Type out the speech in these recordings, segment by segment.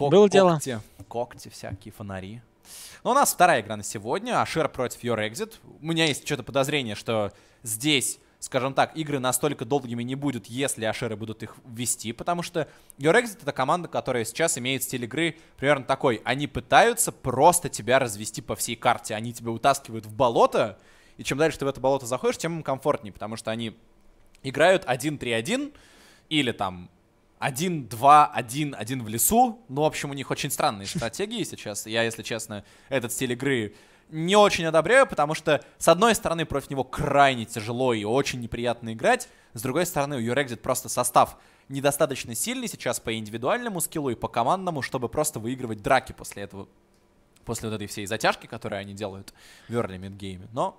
Ко Было когти, дело. когти всякие, фонари. Ну, у нас вторая игра на сегодня. Ашер против Your Exit. У меня есть что-то подозрение, что здесь, скажем так, игры настолько долгими не будут, если Ашеры будут их ввести, потому что Your Exit — это команда, которая сейчас имеет стиль игры примерно такой. Они пытаются просто тебя развести по всей карте. Они тебя утаскивают в болото, и чем дальше ты в это болото заходишь, тем им комфортнее, потому что они играют 1-3-1 или там 1-2-1-1 в лесу. Ну, в общем, у них очень странные стратегии сейчас. Я, если честно, этот стиль игры не очень одобряю, потому что, с одной стороны, против него крайне тяжело и очень неприятно играть. С другой стороны, у Юрекзит просто состав недостаточно сильный сейчас по индивидуальному скиллу и по командному, чтобы просто выигрывать драки после этого. После вот этой всей затяжки, которую они делают в early мидгейме. Но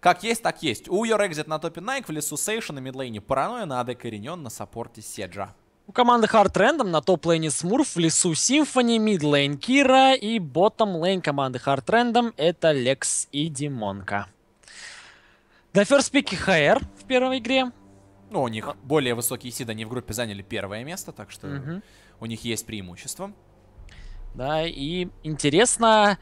как есть, так есть. У Your Exit на топе Найк, в лесу Сейш, на mid lane е Паранойя, на AD carry Неон, на саппорте Седжа. У команды Hard Random на top lane е Смурф, в лесу Симфони, mid lane Кира и bottom lane команды Hard Random это Лекс и Димонка. На first pick е HR в первой игре. Ну, у них более высокие сиды, они в группе заняли первое место, так что Мгм. у них есть преимущество. Да, и интересно,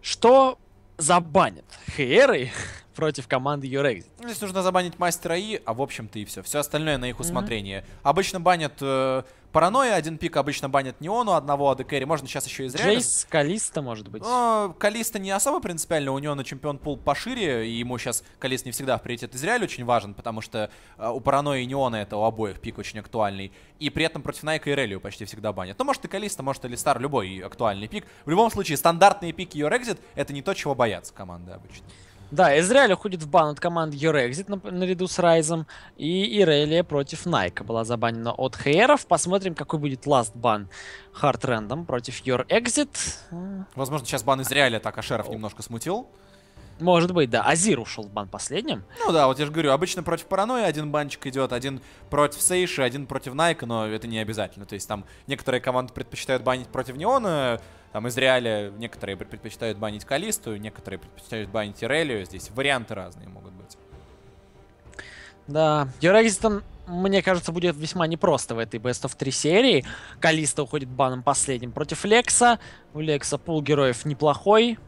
что забанит HR ы против команды Your Exit. Ну, Здесь нужно забанить Мастера Йи, а в общем-то и все. Все остальное на их усмотрение. Обычно банят э, паранойя, один пик обычно банят Неону, одного AD carry. Можно сейчас еще из. Джейс, Калиста, может быть. Но Калиста не особо принципиально, у него на champion pool пошире, и ему сейчас Калиста не всегда в приоритет Эзреаль очень важен, потому что э, у Паранойи и Неона это у обоих пик очень актуальный. И при этом против Найка Ирелию почти всегда банят. Ну, может и Калиста, может Алистар, любой актуальный пик. В любом случае, стандартные пики Exit это не то, чего боятся команды обычно. Да, Израиль уходит в бан от команды Юрекзит на- наряду с Райзом. И Ирелия против Найка была забанена от ХРов. Посмотрим, какой будет ласт бан Hard Random против Your Exit. Возможно, сейчас бан Израиля так Ашеров немножко смутил. Может быть, да. Азир ушел в бан последним. Ну да, вот я же говорю, обычно против Паранойи один банчик идет, один против Сейши, один против Найка, но это не обязательно. То есть там некоторые команды предпочитают банить против Неона, там Эзреаля некоторые пред- предпочитают банить Калисту, некоторые предпочитают банить Ирелию. Здесь варианты разные могут быть. Да, Exit, мне кажется, будет весьма непросто в этой Best of 3 серии. Калиста уходит баном последним против Лекса. У Лекса пул героев неплохой.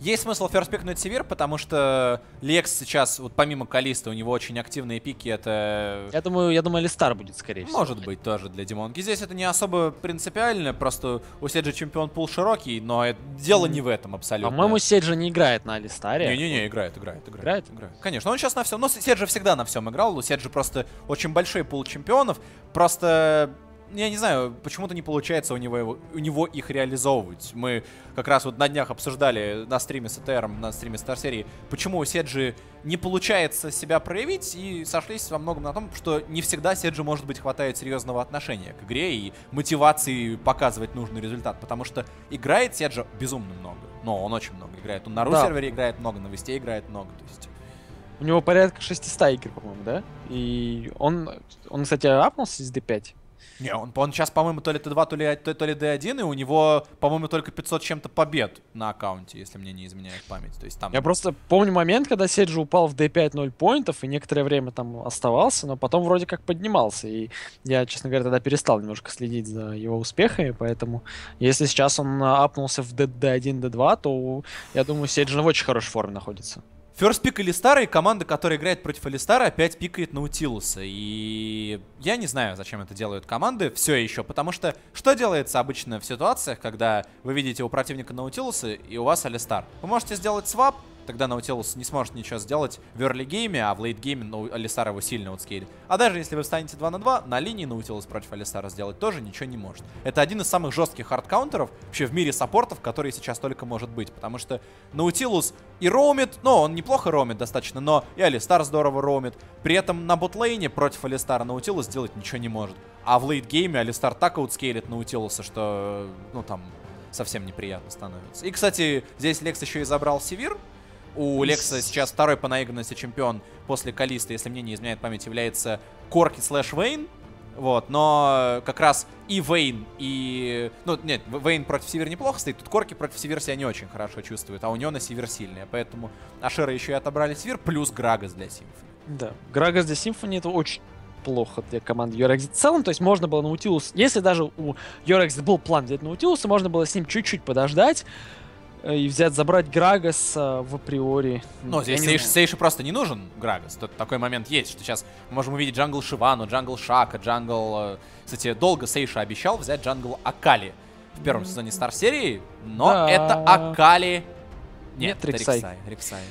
Есть смысл ферстпикнуть Сивир, потому что Лекс сейчас, вот помимо Калиста, у него очень активные пики, это... Я думаю, я думаю, Алистар будет, скорее всего. Может быть, тоже для Димонки. Здесь это не особо принципиально, просто у Седжа champion pool широкий, но это- дело не в этом абсолютно. По-моему, Седжа не играет на Алистаре. Не-не-не, играет, играет, играет. Играет? Играет. Конечно, он сейчас на всем. Ну, Седжи всегда на всем играл. У Седжи просто очень большой пул чемпионов. Просто я не знаю, почему-то не получается у него, его- у него их реализовывать. Мы как раз вот на днях обсуждали на стриме с ЭТРом, на стриме Star серии, почему у Седжи не получается себя проявить, и сошлись во многом на том, что не всегда Седжи, может быть, хватает серьезного отношения к игре и мотивации показывать нужный результат, потому что играет Седжа безумно много. Но он очень много играет. Он на Да. ру-сервере играет много, на весте играет много. То есть У него порядка 600 игр, по-моему, да? И он, он, кстати, апнулся из D5. Не, он, он сейчас, по-моему, то ли Т2, то ли, то, то ли D1, и у него, по-моему, только 500 чем-то побед на аккаунте, если мне не изменяет память. То есть там... Я просто помню момент, когда Седжи упал в D5 0 поинтов и некоторое время там оставался, но потом вроде как поднимался. И я, честно говоря, тогда перестал немножко следить за его успехами, поэтому если сейчас он апнулся в D1, D2, то я думаю, Седжи в очень хорошей форме находится. First pick Алистара, и команда, которая играет против Алистара, опять пикает Наутилуса. И я не знаю, зачем это делают команды все еще, потому что что делается обычно в ситуациях, когда вы видите у противника Наутилуса и у вас Алистар? Вы можете сделать swap, тогда Наутилус не сможет ничего сделать в early game е, а в late game е ну, Алистар его сильно отскейлит. А даже если вы встанете 2 на 2, на линии Наутилус против Алистара сделать тоже ничего не может. Это один из самых жестких hard counter ов вообще в мире саппортов, который сейчас только может быть, потому что Наутилус и роумит, ну, он неплохо роумит достаточно, но и Алистар здорово роумит. При этом на bot lane е против Алистара Наутилус сделать ничего не может. А в late game е Алистар так outscale ит Наутилуса, что, ну, там, совсем неприятно становится. И, кстати, здесь Лекс еще и забрал Сивир. У Лекса сейчас второй по наигранности чемпион после Калиста, если мне не изменяет память, является Корки slash Вейн. Вот, но как раз и Вейн, и... Ну, нет, Вейн против Сивир неплохо стоит, тут Корки против Сивир себя не очень хорошо чувствует, а у него на Сивир сильная, поэтому Ашера еще и отобрали Сивир, плюс Грагас для Симфони. Да, Грагас для Симфони это очень плохо для команды Exit в целом. То есть можно было Наутилус, если даже у Exit был план взять Наутилуса, можно было с ним чуть-чуть подождать и взять, забрать Грагаса в априори. Ну, здесь Сейш, Сейшу просто не нужен Грагас. Тут такой момент есть, что сейчас мы можем увидеть jungle Шивану, jungle Шако, jungle... Э, кстати, долго Сейша обещал взять jungle Акали в первом сезоне Star серии, но да. это Акали... Нет, Нет Рексай. Рексай. Рексай.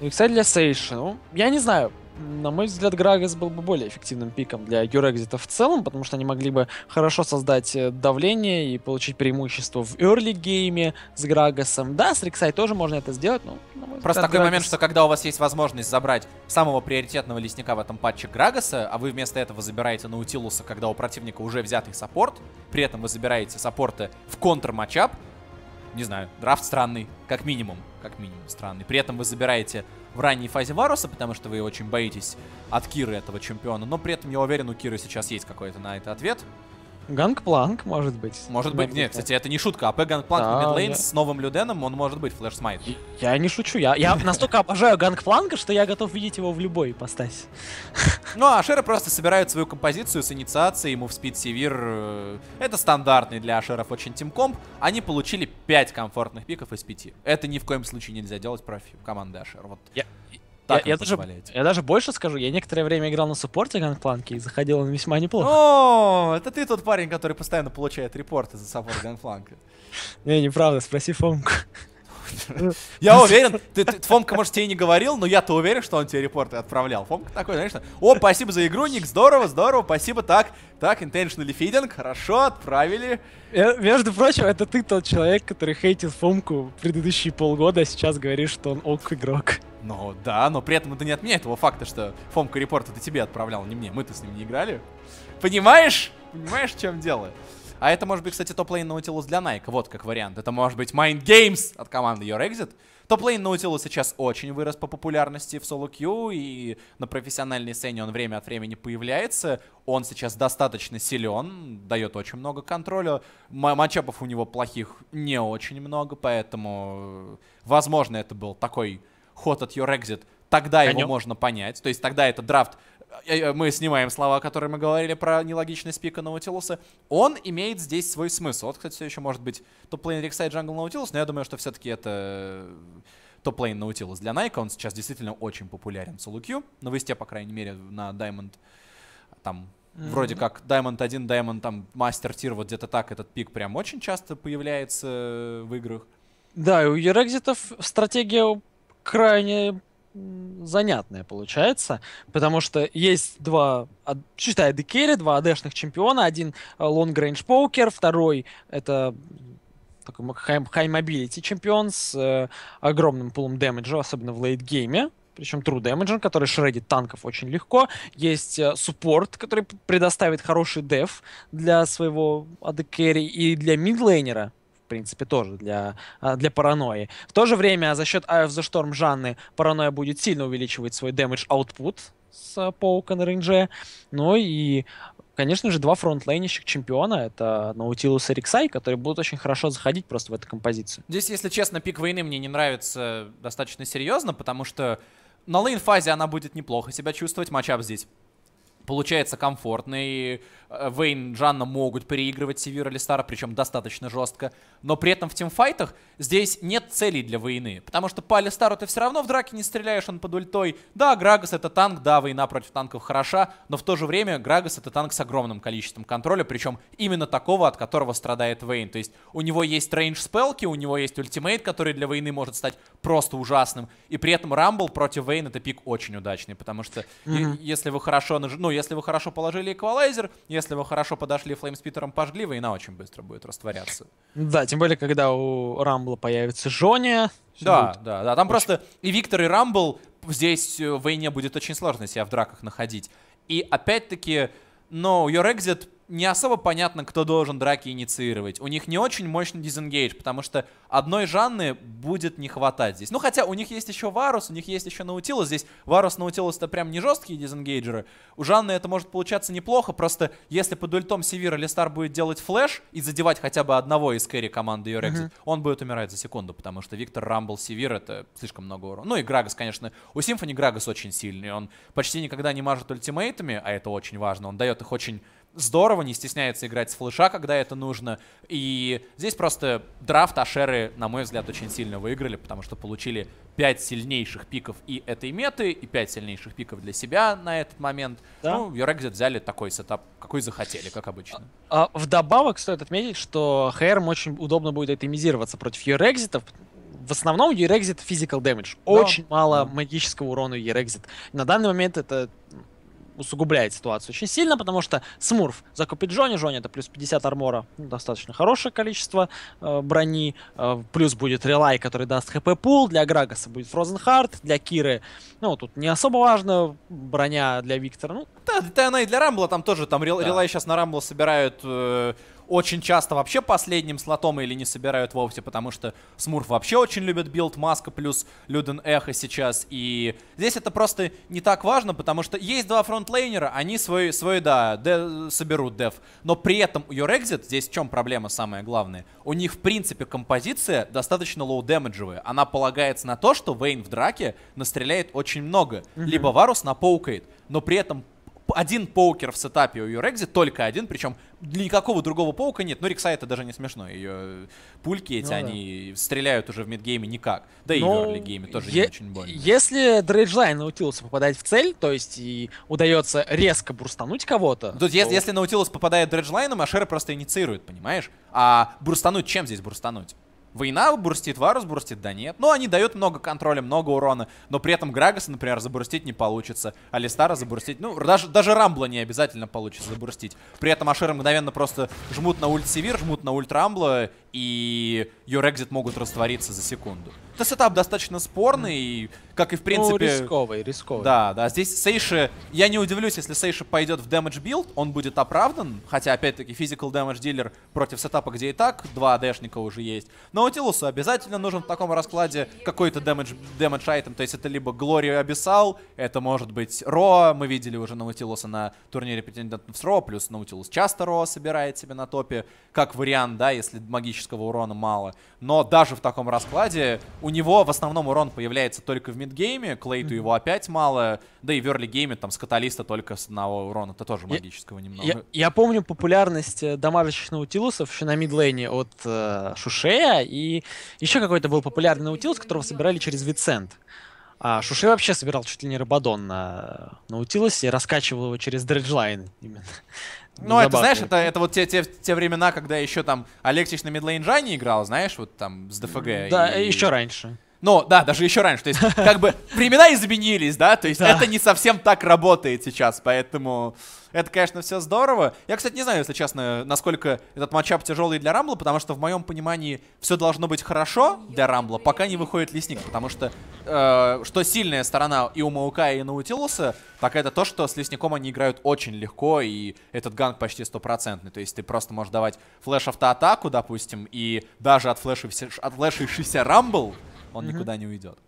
Риксай для Сейши. Ну, я не знаю на мой взгляд, Грагас был бы более эффективным пиком для Your Exit а в целом, потому что они могли бы хорошо создать э, давление и получить преимущество в early game е с Грагасом. Да, с Рексай тоже можно это сделать, но... Просто такой Грагас... момент, что когда у вас есть возможность забрать самого приоритетного лесника в этом патче Грагаса, а вы вместо этого забираете Наутилуса, когда у противника уже взятый саппорт, при этом вы забираете саппорты в контр- matchup, не знаю, драфт странный, как минимум, как минимум странный. При этом вы забираете в ранней фазе Варуса, потому что вы очень боитесь от Киры этого чемпиона. Но при этом я уверен, у Киры сейчас есть какой-то на это ответ. Гангпланк, может быть. Может быть, нет, кстати, это не шутка. AP Гангпланк да, mid lane я... с новым Люденом, он может быть flash smite. Я не шучу, я, я настолько обожаю Гангпланка, что я готов видеть его в любой ипостаси. Ну, а Ашеры просто собирают свою композицию с инициацией, move speed Сивир. Э, это стандартный для Ашеров очень team comp. Они получили 5 комфортных пиков из 5. Это ни в коем случае нельзя делать против команды Ашер. Вот. Я, так я, я, даже, я даже больше скажу, я некоторое время играл на суппорте Ганпланки и заходил он весьма неплохо. О, это ты тот парень, который постоянно получает репорты за саппорт Ганпланка. Не, неправда, спроси Фомку. Я уверен, ты, ты, Фомка, может, тебе и не говорил, но я-то уверен, что он тебе репорты отправлял. Фомка такой, знаешь, о, спасибо за игру, Ник, здорово, здорово, спасибо, так, так, intentionally feeding, хорошо, отправили. Я, между прочим, это ты тот человек, который хейтил Фомку предыдущие полгода, а сейчас говоришь, что он ок игрок. Ну да, но при этом это не отменяет того факта, что Фомка репорт это тебе отправлял, не мне. Мы-то с ним не играли. Понимаешь? Понимаешь, в чем дело? А это может быть, кстати, топ-лейн Nautilus для Nike. Вот как вариант. Это может быть Mind Games от команды Your Exit. Топ-лейн Nautilus сейчас очень вырос по популярности в соло Q, и на профессиональной сцене он время от времени появляется. Он сейчас достаточно силен, дает очень много контроля. Матчапов у него плохих не очень много, поэтому, возможно, это был такой ход от Your Exit, тогда Конем. его можно понять. То есть тогда это драфт мы снимаем слова, которые мы говорили про нелогичность пика Наутилуса, он имеет здесь свой смысл. Вот, кстати, все еще может быть top lane Рексай, jungle Наутилус, но я думаю, что все-таки это top lane Наутилус для Найка. Он сейчас действительно очень популярен в соло на West е, по крайней мере, на Diamond. Там mm-hmm. вроде как Diamond 1, Diamond там Master tier, вот где-то так этот пик прям очень часто появляется в играх. Да, и у Your Exit ов стратегия крайне занятная получается, потому что есть два, считай, декери, два адешных чемпиона, один long range poker, второй это такой mobility чемпион с э, огромным пулом дэмэджа, особенно в лейт-гейме, причем true damage, который шредит танков очень легко. Есть э, суппорт, который предоставит хороший деф для своего AD и для мидлейнера в принципе, тоже для, а, для паранойи. В то же время за счет Eye of the Storm Жанны паранойя будет сильно увеличивать свой damage output с Паука на рейнже. Ну и конечно же, два фронтлейнищих чемпиона. Это Наутилус и Риксай, которые будут очень хорошо заходить просто в эту композицию. Здесь, если честно, пик войны мне не нравится достаточно серьезно, потому что на лейн-фазе она будет неплохо себя чувствовать. Матчап здесь получается комфортный. Э, Вейн, Джанна могут переигрывать Сивир Алистара, причем достаточно жестко. Но при этом в тимфайтах здесь нет целей для Вейны. Потому что по Алистару ты все равно в драке не стреляешь, он под ультой. Да, Грагас это танк, да, Вейна против танков хороша, но в то же время Грагас это танк с огромным количеством контроля, причем именно такого, от которого страдает Вейн. То есть у него есть range спелки, у него есть ультимейт, который для Вейны может стать просто ужасным. И при этом Рамбл против Вейн это пик очень удачный, потому что mm-hmm. если вы хорошо, ну, если вы хорошо положили эквалайзер, если вы хорошо подошли флеймспитером, пожгли, война очень быстро будет растворяться. Да, тем более, когда у Рамбла появится Жоня. Да, будет... да, да. Там очень... просто и Виктор, и Рамбл здесь в войне будет очень сложно себя в драках находить. И опять-таки, но Your Exit не особо понятно, кто должен драки инициировать. У них не очень мощный дизенгейдж, потому что одной Жанны будет не хватать здесь. Ну, хотя у них есть еще Варус, у них есть еще Наутилус. Здесь Варус, Наутилус это прям не жесткие дизенгейджеры. У Джанны это может получаться неплохо, просто если под ультом Сивир Алистар будет делать флэш и задевать хотя бы одного из кэрри команды ее mm-hmm. он будет умирать за секунду, потому что Виктор Рамбл Сивир это слишком много урона. Ну и Грагас, конечно. У Симфони Грагас очень сильный. Он почти никогда не мажет ультимейтами, а это очень важно. Он дает их очень здорово, не стесняется играть с флеша, когда это нужно. И здесь просто драфт Ашеры, на мой взгляд, очень сильно выиграли, потому что получили 5 сильнейших пиков из этой меты, и 5 сильнейших пиков для себя на этот момент. Да. Ну, Your Exit взяли такой сетап, какой захотели, как обычно. А, а, вдобавок стоит отметить, что эйчарам очень удобно будет итемизироваться против Your Exit ов, в основном Your Exit physical damage. Да. Очень мало да. магического урона Your Exit. На данный момент это усугубляет ситуацию очень сильно, потому что Смурф закупит Жоню, Жоня это плюс 50 армора, ну, достаточно хорошее количество э, брони, э, плюс будет Релай, который даст хп пул, для Грагаса будет Frozen Heart, для Киры, ну, тут не особо важно, броня для Виктора, ну... Да, это она и для Рамбла там тоже, там Релай да. сейчас на Рамбла собирают... Э очень часто вообще последним слотом или не собирают вовсе, потому что Смурф вообще очень любит билд Маска плюс Люден Эхо сейчас. И здесь это просто не так важно, потому что есть два фронтлейнера, они свой, свой да, де, соберут деф. Но при этом у Your Exit, здесь в чем проблема самая главная? У них, в принципе, композиция достаточно лоу-демеджевая. Она полагается на то, что Вейн в драке настреляет очень много. Mm-hmm. Либо Варус напоукает, но при этом один poker в сетапе у Юрекзи, только один, причем никакого другого поука нет. Ну Рексай это даже не смешно. Ее пульки эти, ну, они да. стреляют уже в мидгейме никак. Да и в гейме тоже не очень больно. Если Dredge Line научился попадать в цель, то есть и удается резко бурстануть кого-то. Тут то... если научился попадает Dredge Line ом, Ашера просто инициирует, понимаешь? А бурстануть чем здесь бурстануть? Вейна бурстит, Варус бурстит, да нет. Ну, они дают много контроля, много урона, но при этом Грагаса, например, забурстить не получится. Алистара забурстить, ну, даже, даже Рамбла не обязательно получится забурстить. При этом Ашеры мгновенно просто жмут на ульт Сивир, жмут на ульт Рамбла, и Your могут раствориться за секунду. Это сетап достаточно спорный, как и в принципе... Ну, рисковый, рисковый. Да, да. Здесь Сейши... Я не удивлюсь, если Сейши пойдет в damage билд, он будет оправдан. Хотя, опять-таки, physical damage дилер против сетапа, где и так два адешника уже есть. Но Наутилусу обязательно нужен в таком раскладе какой-то damage, damage item. То есть это либо Glory Abyssal, это может быть Ро. Мы видели уже Наутилуса на турнире претендентов с Ро, плюс Наутилус часто Ро собирает себе на топе. Как вариант, да, если магического урона мало. Но даже в таком раскладе у него в основном урон появляется только в мидгейме, Клейту его опять мало, да и в гейме там с каталиста только с одного урона, это тоже магического я, немного. Я, я помню популярность э, дамажащих наутилусов еще на мидлейне от э, Шушея, и еще какой-то был популярный наутилус, которого собирали через Вицент. А Шушей вообще собирал чуть ли не Рабадон на Наутилусе и раскачивал его через дреджлайн именно. Ну, это, знаешь, это, это вот те, те, те времена, когда еще там Алексич на мидлейн не играл, знаешь, вот там с ДФГ. Да, и... еще раньше. Ну, да, даже еще раньше. То есть, как бы, времена изменились, да? То есть, да. это не совсем так работает сейчас, поэтому... Это, конечно, все здорово. Я, кстати, не знаю, если честно, насколько этот матчап тяжелый для Рамбла, потому что в моем понимании все должно быть хорошо для Рамбла, пока не выходит Лесник. Потому что, э, что сильная сторона и у Маокая, и Наутилуса, так это то, что с Лесником они играют очень легко, и этот ганг почти стопроцентный. То есть ты просто можешь давать флеш-автоатаку, допустим, и даже от флешившийся Рамбл он никуда не уйдет.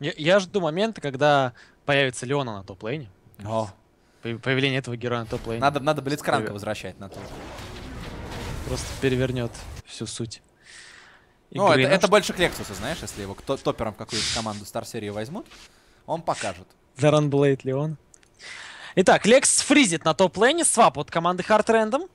Я, я жду момента, когда появится Леона на топ-лейне. О. Появление этого героя на топ-лейне. Надо, надо Блицкранка возвращать на топ. Просто перевернет всю суть. Ну, это, это больше к Лексусу, знаешь, если его кто топером в какую-то команду Стар-серии возьмут, он покажет. The Runblade Леон. Итак, Лекс фризит на топ-лейне, свап от команды Hard Random.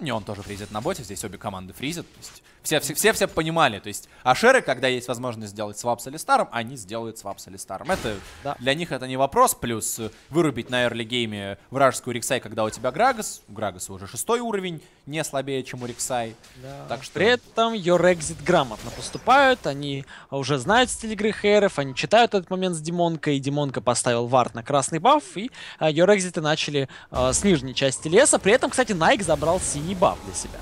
Не, он тоже фризит на боте, здесь обе команды фризят. То есть все, все, все, все понимали. То есть Ашеры, когда есть возможность сделать свап с Алистаром, они сделают свап с Алистаром. Это да. для них это не вопрос. Плюс э, вырубить на эрли гейме вражескую Рексай, когда у тебя Грагас. У Грагаса уже шестой уровень, не слабее, чем у Рексай. Да. Так что... При этом Your Exit грамотно поступают. Они уже знают стиль игры эйчаров, они читают этот момент с Димонкой. Димонка поставил вард на красный баф, и uh, Your Exit начали uh, с нижней части леса. При этом, кстати, Найк забрал синий баф для себя.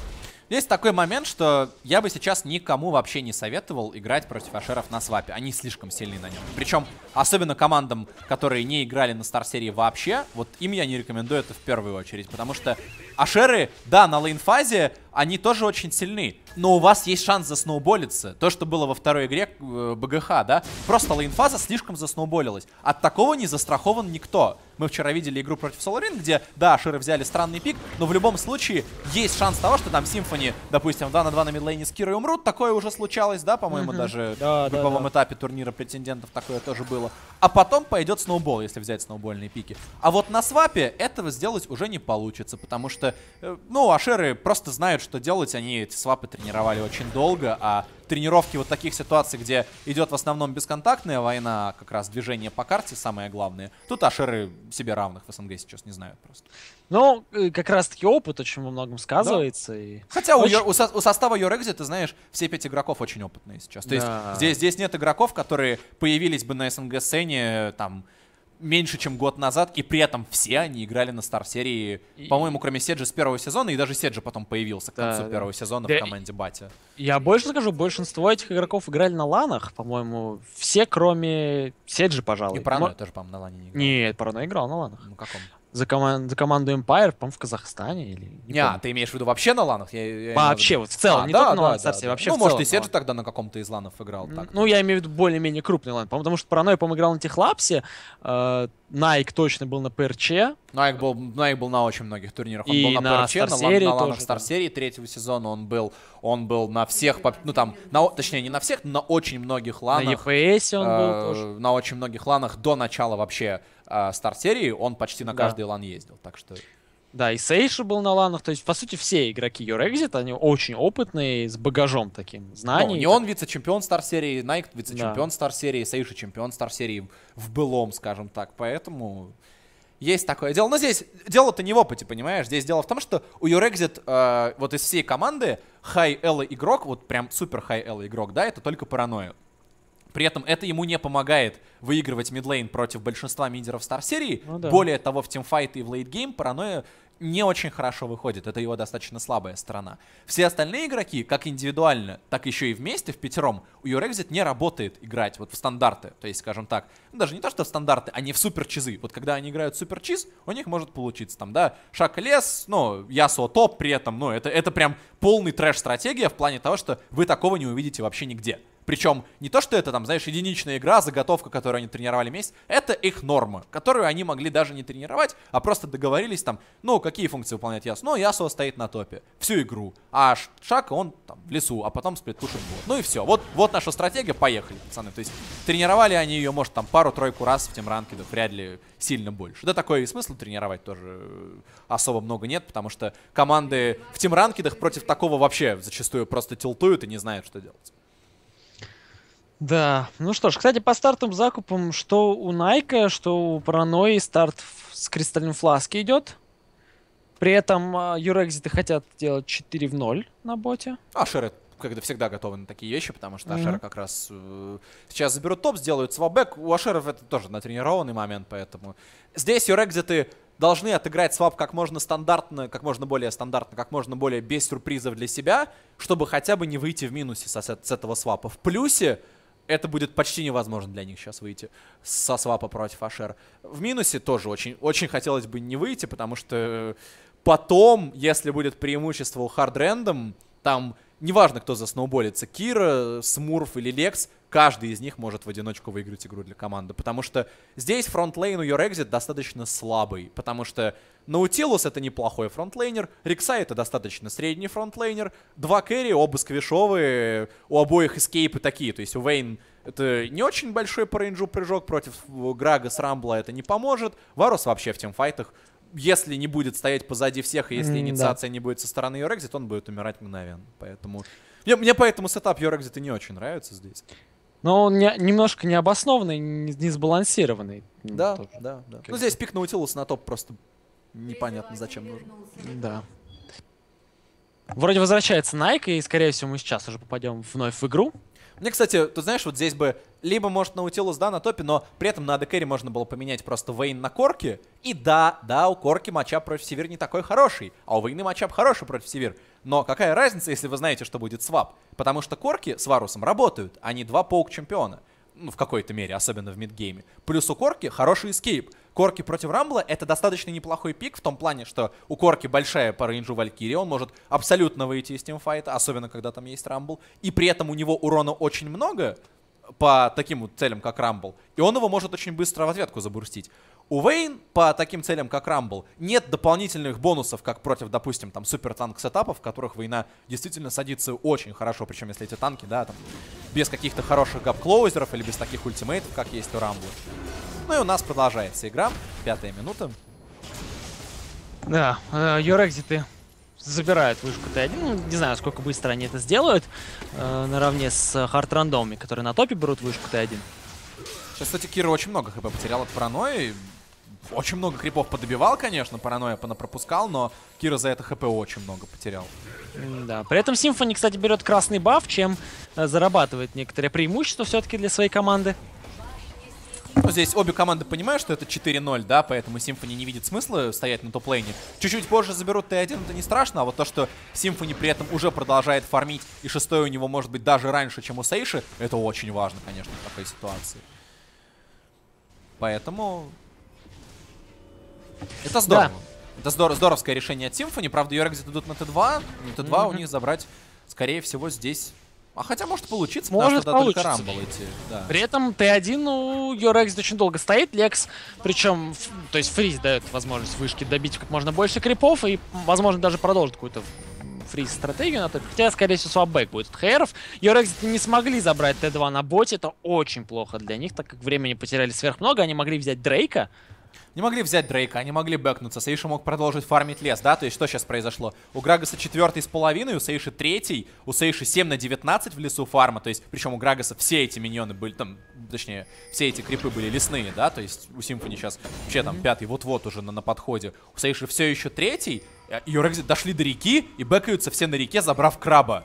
Есть такой момент, что я бы сейчас никому вообще не советовал играть против Ашеров на свапе. Они слишком сильны на нем. Причем, особенно командам, которые не играли на стар-серии вообще, вот им я не рекомендую это в первую очередь. Потому что Ашеры, да, на лейн-фазе они тоже очень сильны. Но у вас есть шанс засноуболиться. То, что было во второй игре э, БГХ, да? Просто лейнфаза слишком засноуболилась. От такого не застрахован никто. Мы вчера видели игру против Соларин, где, да, Ширы взяли странный пик, но в любом случае есть шанс того, что там Симфони, допустим, 2 на 2 на мидлейне с Кирой умрут. Такое уже случалось, да, по-моему, даже да, в групповом да, да. этапе турнира претендентов такое тоже было. А потом пойдет сноубол, если взять сноубольные пики. А вот на свапе этого сделать уже не получится, потому что, э, ну, Ашеры просто знают, что делать. Они эти свапы тренировали очень долго, а тренировки вот таких ситуаций, где идет в основном бесконтактная война, как раз движение по карте самое главное, тут ашеры себе равных в СНГ сейчас не знают просто. Ну, э, как раз-таки опыт очень во многом сказывается. Да. И... Хотя очень... у, у, у состава Exit, ты знаешь, все пять игроков очень опытные сейчас. То да. есть здесь, здесь нет игроков, которые появились бы на СНГ-сцене там меньше, чем год назад, и при этом все они играли на стар-серии, и... по-моему, кроме Седжи с первого сезона, и даже Седжи потом появился к концу да, первого сезона да. в команде Батя. Я больше скажу, большинство этих игроков играли на ланах, по-моему, все, кроме Седжи, пожалуй. И Параноя Но... тоже, по-моему, на лане не играл. Нет, Параноя играл на ланах. Ну, каком? За, коман за команду Empire, по-моему, в Казахстане или... Не, не а, ты имеешь в виду вообще на ланах? Я, я вообще, вот в целом, а, не да, только да, на ланах, да, да. вообще Ну, в может, целом, и Седж тогда на каком-то из ланов играл. Так, ну, я имею в виду более-менее крупный лан, потому что Параной, по-моему, играл на Техлапсе, э, Найк точно был на ПРЧ. Найк был, Найк был на очень многих турнирах. Он и был на, на ПРЧ, на, на, на ланах Стар-серии третьего сезона он был, он был на всех, ну там, на, точнее, не на всех, но на очень многих ланах. На EPS он был э, тоже. На очень многих ланах до начала вообще э, старт-серии он почти на каждый да. лан ездил, так что... Да, и Сейши был на ланах, то есть, по сути, все игроки Exit, они очень опытные, с багажом таким знаний. Ну, не он вице-чемпион стар-серии, Найк вице-чемпион да. стар-серии, Сейши чемпион стар-серии в былом, скажем так, поэтому есть такое дело. Но здесь дело-то не в опыте, понимаешь? Здесь дело в том, что у Exit э, вот из всей команды high-L игрок, вот прям супер high-L игрок, да, это только паранойя. При этом это ему не помогает выигрывать мидлейн против большинства мидеров стар-серии. Ну, да. Более того, в тимфайт и в лейтгейм паранойя не очень хорошо выходит. Это его достаточно слабая сторона. Все остальные игроки, как индивидуально, так еще и вместе, в пятером, у Your не работает играть вот в стандарты. То есть, скажем так, ну, даже не то, что в стандарты, а не в супер чизы. Вот когда они играют супер чиз, у них может получиться там, да, шаг лес, ну, Ясуо топ при этом, ну, это, это прям полный трэш-стратегия в плане того, что вы такого не увидите вообще нигде. Причем не то, что это там, знаешь, единичная игра, заготовка, которую они тренировали месяц, это их норма, которую они могли даже не тренировать, а просто договорились там, ну, какие функции выполнять Ясу. Ну, Ясуо стоит на топе всю игру, а Шака он там в лесу, а потом сплит-пушит будет. Ну и все. Вот, вот наша стратегия, поехали, пацаны. То есть тренировали они ее, может, там пару-тройку раз в тем ранке, да, вряд ли сильно больше. Да такой и смысл тренировать тоже э, особо много нет, потому что команды в тем ранкедах против такого вообще зачастую просто тилтуют и не знают, что делать. Да, ну что ж, кстати, по стартовым закупам, что у Найка, что у Паранои старт с Кристальным Фласки идет. При этом uh, Юрекзиты хотят делать 4 в 0 на боте. А Шеры когда всегда готовы на такие вещи, потому что mm-hmm. Ашера как раз э, сейчас заберут топ, сделают свабэк. У Ашеров это тоже натренированный момент, поэтому здесь Юрекзиты должны отыграть свап как можно стандартно, как можно более стандартно, как можно более без сюрпризов для себя, чтобы хотя бы не выйти в минусе со, с этого свапа. В плюсе это будет почти невозможно для них сейчас выйти со свапа против Ашер. В минусе тоже очень, очень хотелось бы не выйти, потому что потом, если будет преимущество у Hard Random, там неважно, кто засноуболится, Кира, Смурф или Лекс, каждый из них может в одиночку выиграть игру для команды. Потому что здесь фронтлейн у Your Exit достаточно слабый. Потому что Наутилус это неплохой фронтлейнер, Рексай это достаточно средний фронтлейнер, два кэрри, оба сквишовые, у обоих эскейпы такие. То есть у Вейн это не очень большой по рейнджу прыжок против Грага с Рамбла это не поможет. Варус вообще в тимфайтах если не будет стоять позади всех, и если mm, инициация да. не будет со стороны Exit, он будет умирать мгновенно. Поэтому... Мне, мне поэтому setup и не очень нравится здесь. Но он не, немножко необоснованный, не, не сбалансированный. Да, тоже. да, да. Ну здесь пик Наутилус на топ просто непонятно зачем нужен. Да. Вроде возвращается Nike, и, скорее всего, мы сейчас уже попадем вновь в игру. Мне, кстати, ты знаешь, вот здесь бы либо, может, Наутилус, да, на топе, но при этом на АДКэре можно было поменять просто Вейн на Корки. И да, да, у Корки matchup против Север не такой хороший, а у Вейны matchup хороший против Север. Но какая разница, если вы знаете, что будет swap? Потому что Корки с Варусом работают, а не два poke-чемпиона. Ну, в какой-то мере, особенно в мидгейме. Плюс у Корки хороший escape. Корки против Рамбла это достаточно неплохой пик в том плане, что у Корки большая по рейнджу Валькирия, он может абсолютно выйти из тимфайта, особенно когда там есть Рамбл, и при этом у него урона очень много по таким вот целям, как Рамбл, и он его может очень быстро в ответку забурстить. У Вейн по таким целям, как Рамбл, нет дополнительных бонусов, как против, допустим, там супер танк сетапов, в которых Вейна действительно садится очень хорошо, причем если эти танки, да, там, без каких-то хороших гап-клоузеров или без таких ультимейтов, как есть у Рамбла. Ну и у нас продолжается игра. Пятая минута. Да, э, Юрекзиты забирают вышку Т1. Ну, не знаю, сколько быстро они это сделают. Э, наравне с хард-рандомами, которые на топе берут вышку Т1. Сейчас, кстати, Кира очень много хп потерял от паранойи. Очень много крипов подобивал, конечно, паранойя понапропускал, но Кира за это хп очень много потерял. Да, при этом Симфони, кстати, берет красный баф, чем э, зарабатывает некоторое преимущество все-таки для своей команды. Ну, здесь обе команды понимают, что это 4-0, да, поэтому Симфони не видит смысла стоять на топ-лейне. Чуть-чуть позже заберут Т1, это не страшно, а вот то, что Симфони при этом уже продолжает фармить, и шестой у него может быть даже раньше, чем у Сейши, это очень важно, конечно, в такой ситуации. Поэтому... Это здорово. Да. Это здоров здоровское решение от Симфони. Правда, Йорекзит идут на Т2. На Т2 mm -hmm. у них забрать, скорее всего, здесь а хотя может получиться, может потому что получится. только Рамбл идти. Да. При этом Т1 у Йорекс очень долго стоит, Лекс, причем, то есть Фриз дает возможность вышки добить как можно больше крипов и, возможно, даже продолжит какую-то фриз-стратегию на топе. Хотя, скорее всего, свапбэк будет от Хейров. Йорекс не смогли забрать Т2 на боте, это очень плохо для них, так как времени потеряли сверх много. Они могли взять Дрейка, не могли взять Дрейка, они могли бэкнуться. Сейши мог продолжить фармить лес, да? То есть что сейчас произошло? У Грагаса четвертый с половиной, у Сейши третий, у Сейши 7 на 19 в лесу фарма. То есть, причем у Грагаса все эти миньоны были там, точнее, все эти крипы были лесные, да? То есть у Симфони сейчас вообще там пятый вот-вот уже на, на подходе. У Сейши все еще третий, Юрекзит дошли до реки и бэкаются все на реке, забрав краба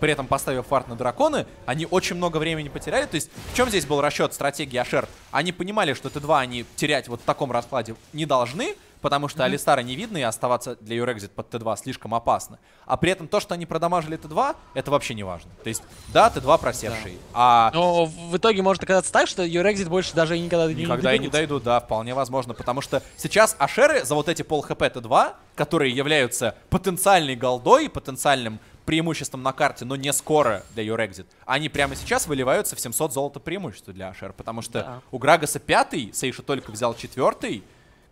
при этом поставив фарт на драконы, они очень много времени потеряли. То есть в чем здесь был расчет стратегии Ашер? Они понимали, что Т2 они терять вот в таком раскладе не должны, потому что mm -hmm. Алистара не видно, и оставаться для Юрекзит под Т2 слишком опасно. А при этом то, что они продамажили Т2, это вообще не важно. То есть, да, Т2 просевший, да. а... Но в итоге может оказаться так, что Юрекзит больше даже никогда, никогда не Никогда и не дойдут, да, вполне возможно. Потому что сейчас Ашеры за вот эти пол хп Т2, которые являются потенциальной голдой, потенциальным преимуществом на карте, но не скоро для exit, они прямо сейчас выливаются в 700 золота преимущества для Ашер, потому что да. у Грагаса пятый, Сейша только взял четвертый,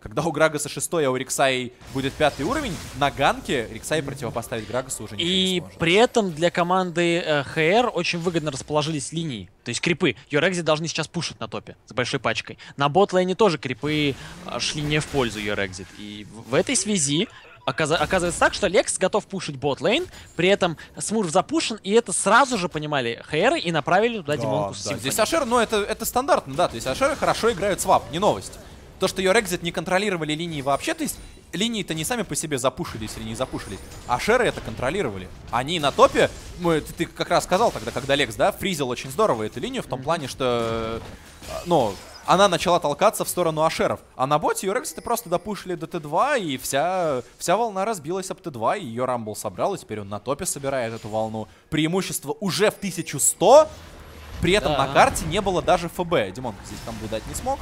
когда у Грагаса шестой, а у Риксаи будет пятый уровень, на ганке Риксай противопоставить Грагасу уже И не сможет. при этом для команды э, ХР очень выгодно расположились линии. То есть крипы. Юрекзи должны сейчас пушить на топе с большой пачкой. На ботлейне тоже крипы э, шли не в пользу Юрекзит. И в этой связи оказывается так, что Лекс готов пушить бот-лейн, при этом Смурф запушен, и это сразу же понимали Хейры и направили туда да, Димонку да. Здесь Ашер, ну это, это стандартно, да, то есть Ашеры хорошо играют свап, не новость. То, что ее Экзит не контролировали линии вообще, то есть линии-то не сами по себе запушились или не запушились, а Шеры это контролировали. Они на топе, мы, ты, ты как раз сказал тогда, когда Лекс, да, фризил очень здорово эту линию в том плане, что, э, ну, она начала толкаться в сторону Ашеров. А на боте Юрексы просто допушили до Т2, и вся, вся волна разбилась об Т2, и ее Рамбл собрал, и теперь он на топе собирает эту волну. Преимущество уже в 1100, при этом да. на карте не было даже ФБ. Димонка здесь там дать не смог.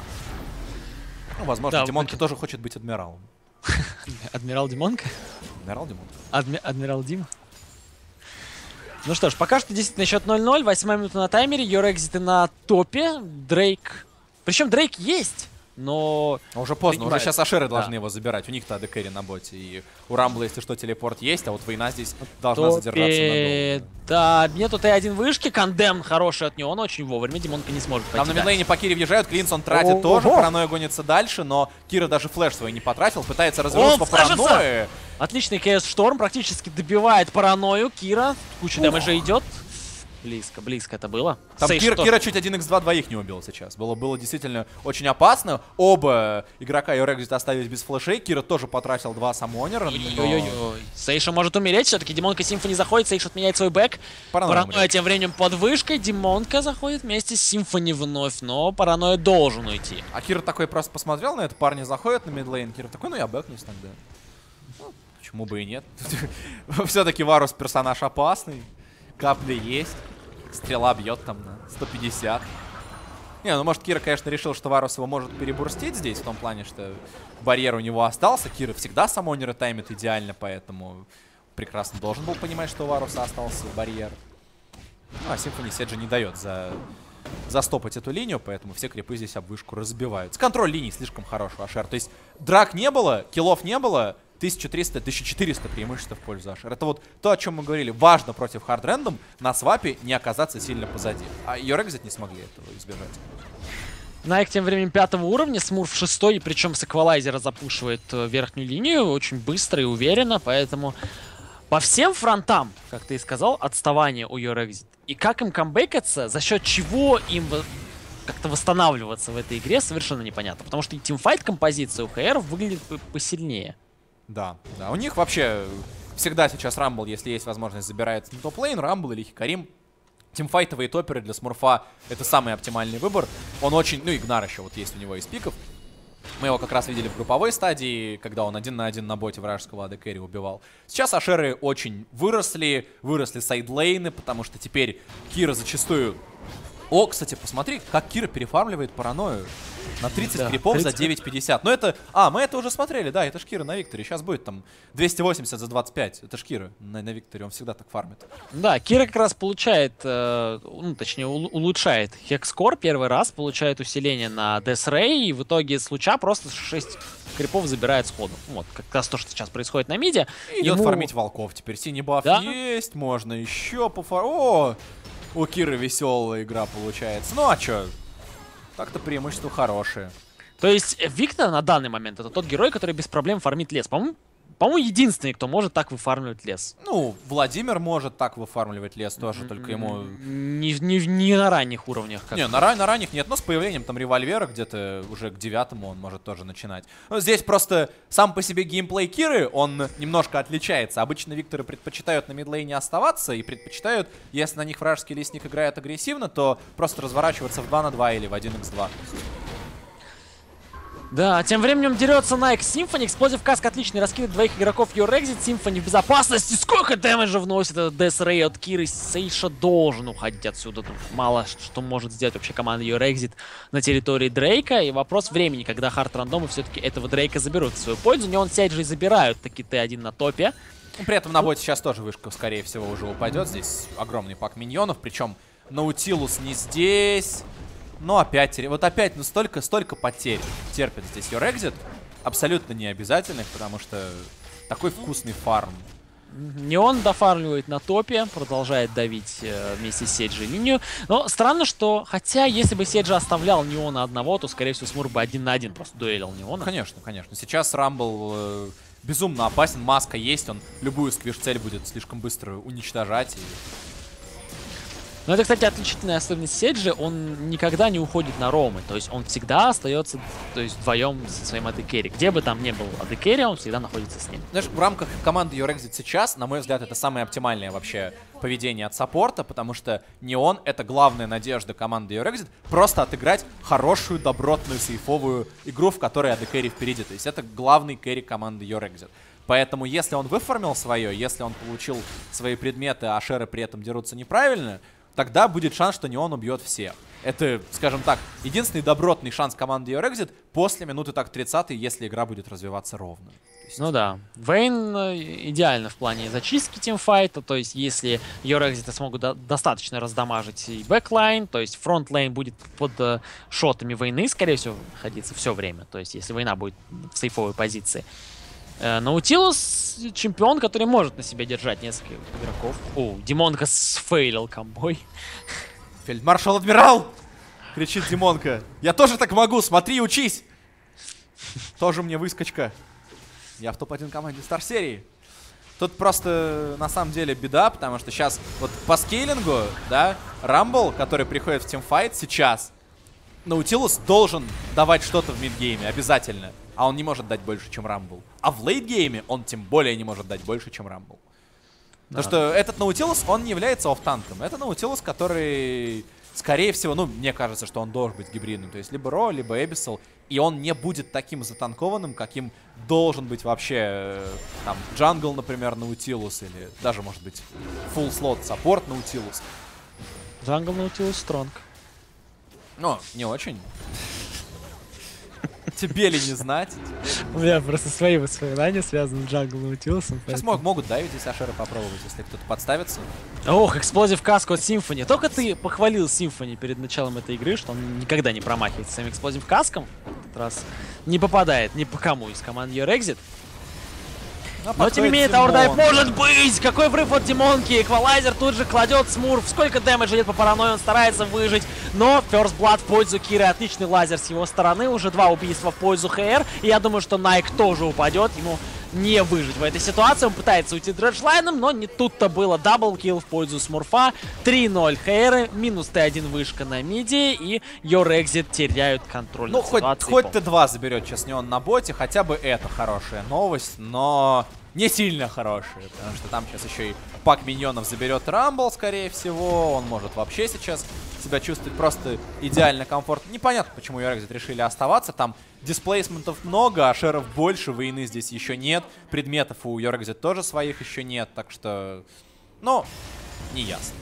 Ну, возможно, да, Димонка тоже хочет быть адмиралом. Адмирал Димонка? Адмирал Димонка. Адми адмирал Дима? Ну что ж, пока что действительно счет 0-0, восьмая минута на таймере, Йорекзиты на топе, Дрейк причем Дрейк есть, но... но уже поздно, принимает. уже сейчас Ашеры должны да. его забирать. У них-то АД на боте. И у Рамбла, если что, телепорт есть, а вот война здесь должна Топе... задержаться надолго. Да, нету Т1 вышки, Кандем хороший от него, он очень вовремя, Димонка не сможет Там на мидлейне по Кире въезжают, Клинсон тратит О тоже, Ого. паранойя гонится дальше, но Кира даже флеш свой не потратил, пытается развернуться по паранойи. Отличный КС Шторм, практически добивает паранойю, Кира, куча дэмэджа идет. Близко, близко это было. Там Сейш тоже- Кира чуть 1x2 двоих не убил сейчас. Было, было действительно очень опасно. Оба игрока ее Рекзит оставились без флешей. Кира тоже потратил два самонера. но-. Сейша может умереть, все-таки Димонка Симфони заходит, Сейш отменяет свой бэк. Паранойя Паранойя тем временем под вышкой, Димонка заходит вместе с Симфони вновь, но Паранойя должен уйти. А Кира такой просто посмотрел на это, парни заходят на мидлейн. Кира такой, ну я бэкнусь тогда. Ну, почему бы и нет. Все-таки Варус персонаж опасный. Капли есть. Стрела бьет там на 150. Не, ну может Кира, конечно, решил, что Варус его может перебурстить здесь, в том плане, что барьер у него остался. Кира всегда самонеры таймит идеально, поэтому прекрасно должен был понимать, что у Варуса остался барьер. Ну, а Симфони Седжи не дает за... застопать эту линию, поэтому все крипы здесь об вышку разбиваются. Контроль линий слишком хороший у. То есть драк не было, киллов не было, 1300-1400 преимущества в пользу Ашер. Это вот то, о чем мы говорили. Важно против хард рэндом на свапе не оказаться сильно позади. А Йорекзит не смогли этого избежать. Найк тем временем пятого уровня, Смурф шестой, причем с эквалайзера запушивает э, верхнюю линию очень быстро и уверенно, поэтому по всем фронтам, как ты и сказал, отставание у Exit. И как им камбэкаться, за счет чего им как-то восстанавливаться в этой игре, совершенно непонятно. Потому что и тимфайт композиция у ХР выглядит посильнее. Да, да. У них вообще всегда сейчас Рамбл, если есть возможность, забирается на топ-лейн. Рамбл или Хикарим. Тимфайтовые топеры для Смурфа это самый оптимальный выбор. Он очень... Ну, Игнар еще вот есть у него из пиков. Мы его как раз видели в групповой стадии, когда он один на один на боте вражеского Carry убивал. Сейчас Ашеры очень выросли, выросли сайдлейны, потому что теперь Кира зачастую... О, кстати, посмотри, как Кира перефармливает паранойю. На 30 Да, крипов за 30. 9.50. Но это... А, мы это уже смотрели, да, это Шкира на Викторе. Сейчас будет там 280 за 25. Это Шкира на, на Викторе, он всегда так фармит. Да, Кира как раз получает, э, ну, точнее, ул- улучшает хекскор первый раз, получает усиление на Ray, и в итоге с луча просто 6 крипов забирает сходу. Вот, как раз то, что сейчас происходит на миде. И идет Ему- фармить волков. Теперь синий баф Да. есть, можно еще пофар... О, у Киры веселая игра получается. Ну а чё? Так-то преимущества хорошие. То есть э, Виктор на данный момент это тот герой, который без проблем фармит лес. По-моему, по-моему, единственный, кто может так выфармливать лес. Ну, Владимир может так выфармливать лес тоже, только ему... Не, не, не на ранних уровнях. Как Не, на, на ранних нет, но с появлением там револьвера где-то уже к девятому он может тоже начинать. Но здесь просто сам по себе геймплей Киры, он немножко отличается. Обычно Викторы предпочитают на мидлейне оставаться и предпочитают, если на них вражеский лесник играет агрессивно, то просто разворачиваться в 2 на 2 или в 1x2. Да, тем временем дерется Nike Symphony. Explosive Каск отличный, раскидывает двоих игроков Exit. Symphony в безопасности. Сколько дэмэджа вносит этот Death от Киры. Сейша должен уходить отсюда. Тут мало что может сделать вообще команда Exit на территории Дрейка. И вопрос времени, когда хард рандомы все-таки этого Дрейка заберут в свою пользу. Не он сядь же и забирают таки Т1 на топе. Ну, При этом на боте сейчас тоже вышка, скорее всего, уже упадет. Здесь огромный пак миньонов, причем Наутилус не здесь. Но опять, теря- вот опять, ну столько, столько потерь терпит здесь your exit. Абсолютно не обязательных, потому что такой вкусный фарм. Не он дофармливает на топе, продолжает давить э, вместе с Седжи линию. Но странно, что, хотя, если бы Седжи оставлял Неона одного, то, скорее всего, Смур бы один на один просто дуэлил Неона. Конечно, конечно. Сейчас Рамбл э, безумно опасен, маска есть, он любую сквиш-цель будет слишком быстро уничтожать. И... Но это, кстати, отличительная особенность Седжи, он никогда не уходит на ромы, то есть он всегда остается, то есть вдвоем со своим AD Где бы там ни был AD он всегда находится с ним. Знаешь, в рамках команды Exit сейчас, на мой взгляд, это самое оптимальное вообще поведение от саппорта, потому что не он, это главная надежда команды Exit, просто отыграть хорошую, добротную, сейфовую игру, в которой Carry впереди. То есть это главный керри команды Exit. Поэтому если он выформил свое, если он получил свои предметы, а шеры при этом дерутся неправильно, тогда будет шанс, что не он убьет всех. Это, скажем так, единственный добротный шанс команды Your после минуты так 30, если игра будет развиваться ровно. Есть- Ну да. Вейн э, идеально в плане зачистки тимфайта, то есть если Your смогут до- достаточно раздамажить и backline, то есть frontline будет под э, шотами Вейны, скорее всего, находиться все время, то есть если Вейна будет в сейфовой позиции. Э, Наутилус чемпион, который может на себе держать несколько игроков. О, Димонка сфейлил комбой. Фельдмаршал Адмирал! Кричит Димонка. Я тоже так могу, смотри, учись! Тоже мне выскочка. Я в топ-1 команде Стар серии. Тут просто на самом деле беда, потому что сейчас вот по скейлингу, да, Рамбл, который приходит в тимфайт сейчас, Наутилус должен давать что-то в мидгейме, обязательно. А он не может дать больше, чем Рамбл. А в лейтгейме он тем более не может дать больше, чем Рамбл. Да. Потому что этот Наутилус, он не является off-танком. Это Наутилус, который, скорее всего, ну, мне кажется, что он должен быть гибридным. То есть либо RoA, либо Abyssal. И он не будет таким затанкованным, каким должен быть вообще, э, там, jungle, например, Наутилус. Или даже, может быть, full slot support Наутилус. Jungle Наутилус strong. Ну, не очень. Тебе ли не знать? У меня просто свои воспоминания связаны с jungle Наутилусом. Сейчас мог, могут давить здесь Ашера попробовать, если кто-то подставится. Ох, Explosive Cask у от Симфони. Только ты похвалил Симфони перед началом этой игры, что он никогда не промахивается своим Explosive Cask ом. В этот раз не попадает ни по кому из команд Your Exit. Но, Но тем не менее, tower dive может быть! Какой врыв от Димонки! Эквалайзер тут же кладет Смурф. Сколько дэмэджа идет по паранойи, он старается выжить. Но First Blood в пользу Киры. Отличный лазер с его стороны. Уже два убийства в пользу ХР. И я думаю, что Найк тоже упадет. Ему не выжить в этой ситуации. Он пытается уйти Dredge Line ом, но не тут-то было. Double kill в пользу Смурфа. 3-0 Хейры, минус Т1 вышка на миди, и Your Exit теряют контроль Ну, хоть, хоть Т2 заберет сейчас Неон на боте, хотя бы это хорошая новость, но не сильно хорошие, потому что там сейчас еще и пак миньонов заберет Рамбл, скорее всего. Он может вообще сейчас себя чувствовать просто идеально комфортно. Непонятно, почему Юрекзит решили оставаться. Там дисплейсментов много, а шеров больше, войны здесь еще нет. Предметов у Юрекзит тоже своих еще нет, так что... Ну, не ясно.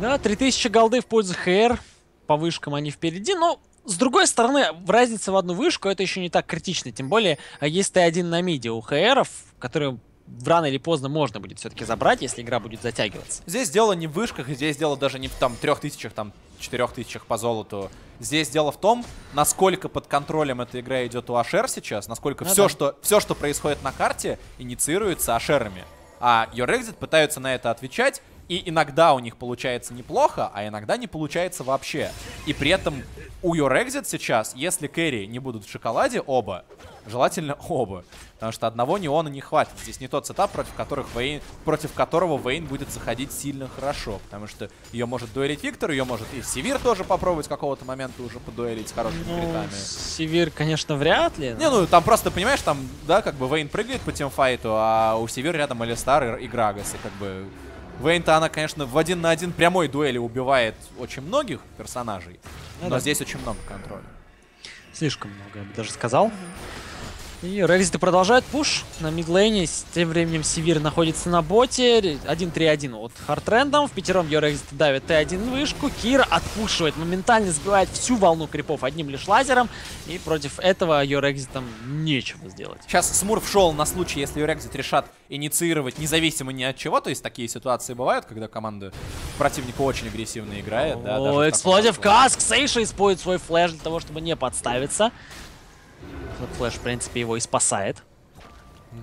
Да, 3000 голды в пользу ХР. По вышкам они впереди, но с другой стороны, разница в одну вышку это еще не так критично. Тем более, а есть Т1 на миде у ХРов, которые рано или поздно можно будет все-таки забрать, если игра будет затягиваться. Здесь дело не в вышках, здесь дело даже не в там трех тысячах, там четырех тысячах по золоту. Здесь дело в том, насколько под контролем эта игра идет у Ашер сейчас, насколько ну, все, да. что, все, что происходит на карте, инициируется Ашерами. А Your Exit пытаются на это отвечать, и иногда у них получается неплохо, а иногда не получается вообще. И при этом у Your Exit сейчас, если кэрри не будут в шоколаде оба, желательно оба. Потому что одного неона не хватит. Здесь не тот сетап, против, которых Вейн, против которого Вейн будет заходить сильно хорошо. Потому что ее может дуэлить Виктор, ее может и Севир тоже попробовать какого-то момента уже подуэлить с хорошими ну, критами. Севир, конечно, вряд ли. Но... Не, ну там просто, понимаешь, там, да, как бы Вейн прыгает по тимфайту, а у Севир рядом Алистар и, и Грагас. И как бы Вейн-то она, конечно, в один на один прямой дуэли убивает очень многих персонажей, ну, но да. здесь очень много контроля. Слишком много, я бы даже сказал. И Рекзиты продолжают пуш на мидлейне. Тем временем Севир находится на боте. 1-3-1 от Хартрендом. В пятером ее Рекзиты давит Т1 вышку. Кира отпушивает, моментально сбивает всю волну крипов одним лишь лазером. И против этого ее Рекзитам нечего сделать. Сейчас Смурф шел на случай, если Рекзит решат инициировать независимо ни от чего. То есть такие ситуации бывают, когда команда противника очень агрессивно играет. О, да, Эксплозив Каск. Сейша использует свой флеш для того, чтобы не подставиться. Флэш, в принципе, его и спасает.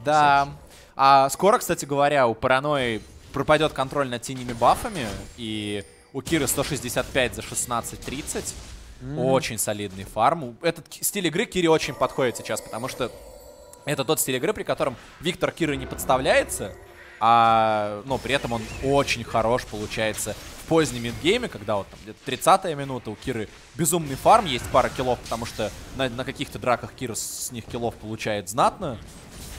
Да. А скоро, кстати говоря, у Паранойи пропадет контроль над синими бафами. И у Киры 165 за 16-30. Mm. Очень солидный фарм. Этот стиль игры Кире очень подходит сейчас, потому что это тот стиль игры, при котором Виктор Киры не подставляется, а, но при этом он очень хорош, получается, в позднем мидгейме, когда вот там где-то 30 минута у Киры безумный фарм, есть пара киллов, потому что на, на каких-то драках Кира с, с них киллов получает знатно.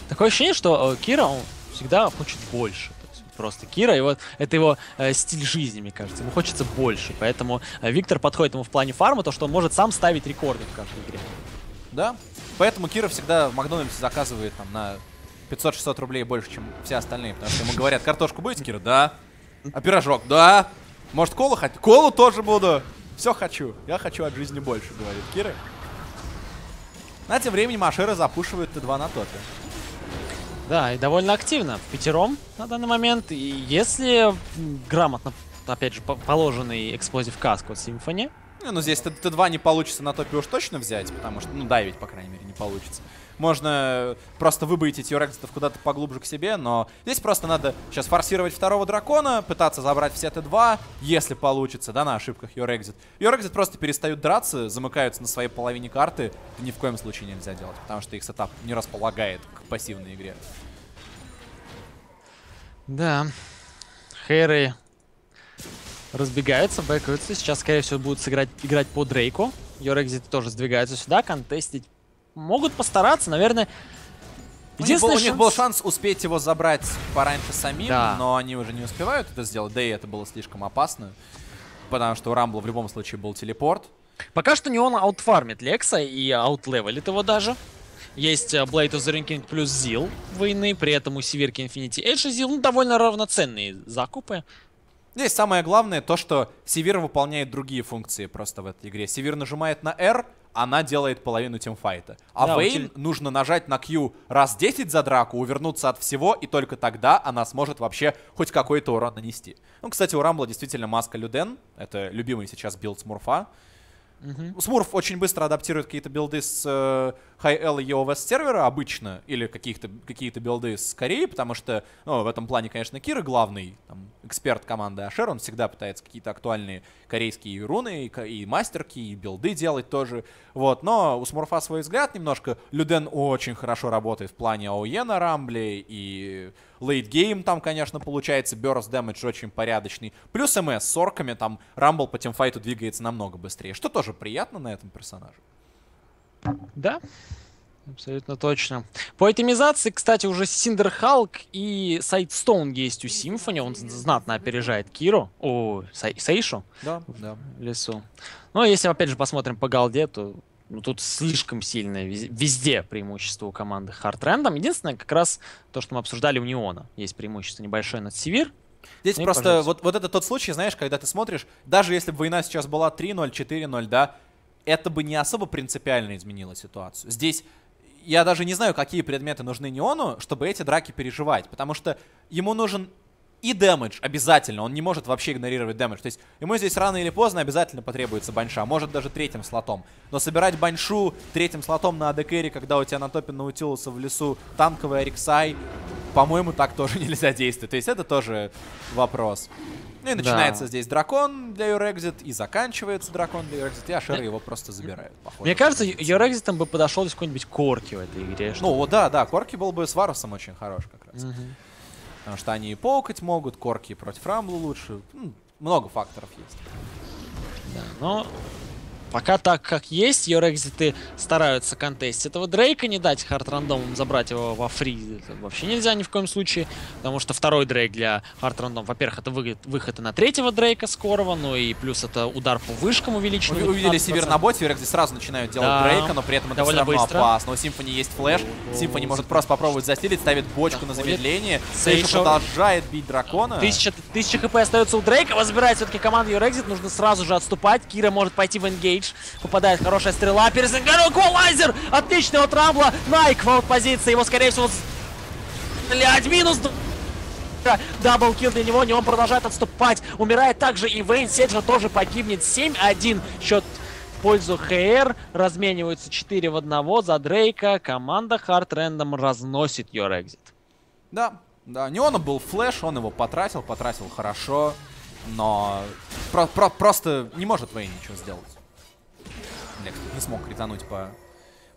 Такое ощущение, что э, Кира, он всегда хочет больше. Просто Кира, и вот это его э, стиль жизни, мне кажется. Ему хочется больше, поэтому э, Виктор подходит ему в плане фарма, то, что он может сам ставить рекорды в каждой игре. Да, поэтому Кира всегда в Макдональдсе заказывает там на 500-600 рублей больше, чем все остальные. Потому что ему говорят, картошку будете, Кира? Да. А пирожок? Да. Может, колу хоть? Колу тоже буду. Все хочу. Я хочу от жизни больше, говорит Кира. На тем временем Ашера запушивает Т2 на топе. Да, и довольно активно. Пятером на данный момент. И если грамотно, опять же, положенный эксплозив каск от Симфони. Не, ну здесь Т2 не получится на топе уж точно взять, потому что, ну, давить, по крайней мере, не получится. Можно просто выбоить эти Юрекзитов куда-то поглубже к себе, но здесь просто надо сейчас форсировать второго дракона, пытаться забрать все Т2, если получится, да, на ошибках Юрекзит. Юрекзит просто перестают драться, замыкаются на своей половине карты. Это ни в коем случае нельзя делать, потому что их сетап не располагает к пассивной игре. Да. Хэры разбегаются, бэкаются. Сейчас, скорее всего, будут сыграть, играть по Дрейку. Йорекзит тоже сдвигаются сюда, контестить. Могут постараться, наверное. У них, был, у них был шанс успеть его забрать пораньше самим, да. но они уже не успевают это сделать. Да и это было слишком опасно. Потому что у Рамбла в любом случае был телепорт. Пока что Неон аутфармит Лекса и аутлевелит его даже. Есть э, Blade of the Ruined King плюс Zeal Вейны, при этом у Северки Infinity Edge и Zeal ну, довольно равноценные закупы. Здесь самое главное то, что Севир выполняет другие функции просто в этой игре. Севир нажимает на R, она делает половину тимфайта. А да, Вейн утили... нужно нажать на Q раз 10 за драку, увернуться от всего, и только тогда она сможет вообще хоть какой-то урон нанести. Ну, кстати, у Рамбла действительно маска Luden. Это любимый сейчас build Смурфа. Смурф очень быстро адаптирует какие-то билды с э, high elo EUW сервера обычно, или какие-то какие билды с Кореи, потому что, ну, в этом плане, конечно, Кира главный там, эксперт команды Ашер, он всегда пытается какие-то актуальные корейские руны и, и мастерки, и билды делать тоже, вот, но у Смурфа свой взгляд немножко, Люден очень хорошо работает в плане AoE на Рамбле, и late game там, конечно, получается, burst damage очень порядочный, плюс MS с орками, там Рамбл по тимфайту двигается намного быстрее, что тоже приятно на этом персонаже. Да, абсолютно точно. По итемизации, кстати, уже Cinder Hulk и Sightstone есть у Симфони. Он знатно опережает Киру. О, Сай, Сейшу. Да, да. Лесу. Но если, опять же, посмотрим по голде, то ну, тут слишком сильное везде преимущество у команды Хардрендом. Единственное, как раз то, что мы обсуждали у Неона. Есть преимущество небольшое над Севир. Здесь ну, просто вот, вот это тот случай, знаешь, когда ты смотришь, даже если бы война сейчас была 3-0, 4-0, да, это бы не особо принципиально изменило ситуацию. Здесь я даже не знаю, какие предметы нужны Неону, чтобы эти драки переживать, потому что ему нужен и дэмэдж обязательно, он не может вообще игнорировать дэмэдж. То есть ему здесь рано или поздно обязательно потребуется баньша, может даже третьим слотом. Но собирать баньшу третьим слотом на АДКэре, когда у тебя на топе наутилуса в лесу танковый Ариксай, по-моему, так тоже нельзя действовать. То есть это тоже вопрос. Ну и начинается да. здесь дракон для Exit, и заканчивается дракон для Exit, и Ашеры его просто забирают. Похоже, Мне кажется, Exit бы подошел здесь какой-нибудь Корки в этой игре. Ну, вот да, да, Корки был бы с Варусом очень хорош как раз. Угу. Потому что они и полкать могут, Корки против Рамблу лучше. Много факторов есть. Да, но Пока так, как есть, Your Exit ы стараются контестить этого Дрейка, не дать Hard Random ам забрать его во free. Это вообще нельзя ни в коем случае, потому что второй Дрейк для Hard Random, во-первых, это выход, выход и на третьего Дрейка скорого, ну и плюс это удар по вышкам увеличенный. Мы увидели Север на боте, здесь сразу начинают делать да, Дрейка, но при этом это все равно быстро. опасно. У Симфони есть flash, Симфони может просто попробовать застилить, ставит бочку да, на замедление, Сейшо продолжает бить дракона. Тысяча, тысяча хп остается у Дрейка, забирает все-таки команда Юрекзит, нужно сразу же отступать, Кира может пойти в энгейдж, попадает хорошая стрела, перезагорел Лайзер, отличный от Рамбла, Найк в позиции, его скорее всего... Блять, минус Даблкил для него, не он продолжает отступать. Умирает также и Вейн. Седжа тоже погибнет. 7-1 счет в пользу ХР. Размениваются 4 в 1 за Дрейка. Команда Хард Рэндом разносит Your Exit. Да, да. Не он был флеш, он его потратил, потратил хорошо. Но про про просто не может Вейн ничего сделать. Не смог критануть по